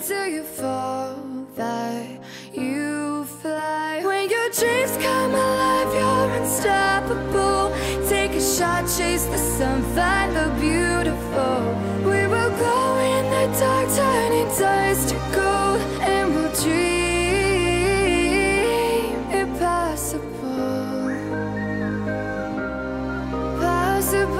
Until you fall that you fly. When your dreams come alive, you're unstoppable. Take a shot, chase the sun, find the beautiful. We will glow in the dark, turning dust to gold, and we'll dream impossible possible.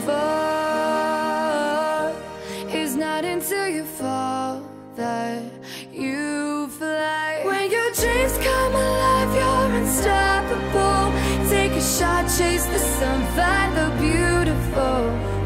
you fall that you fly. When your dreams come alive, you're unstoppable. Take a shot, chase the sun, find the beautiful.